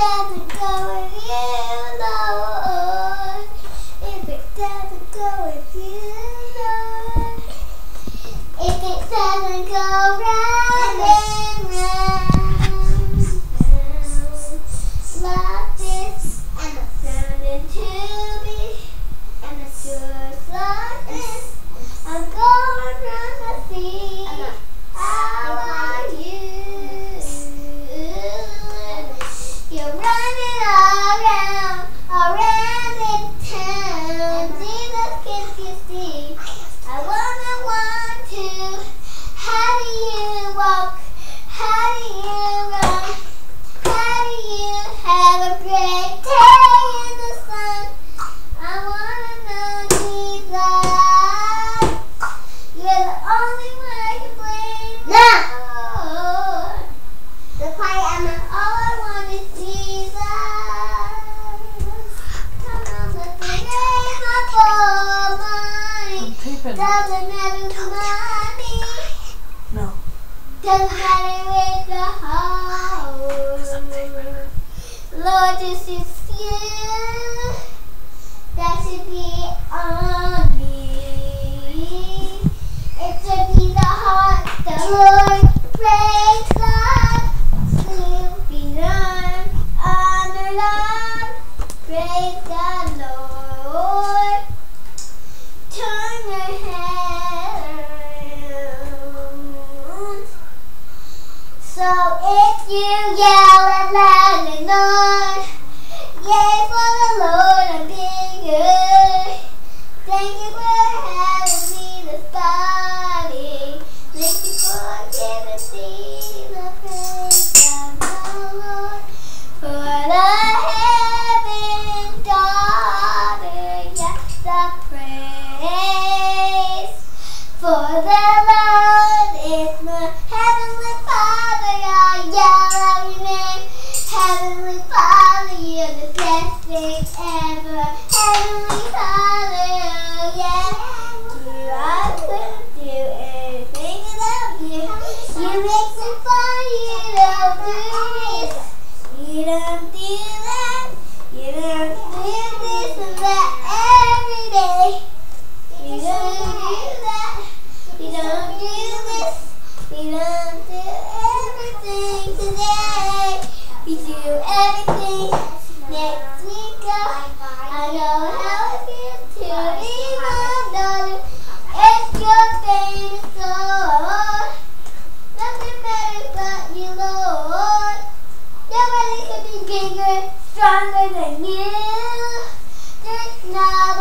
doesn't go with you, no. If it doesn't go with you, no. If it doesn't go round and round, round. Love this and the sound to be and the source love Doesn't matter the money. No. Doesn't matter with the heart. Lord, this is if you yell at loud and Lord, yay for the Lord and be good. don't do that. You don't do this and that every day. You don't do that. You don't do this. You don't do everything today. You do everything. Bravo.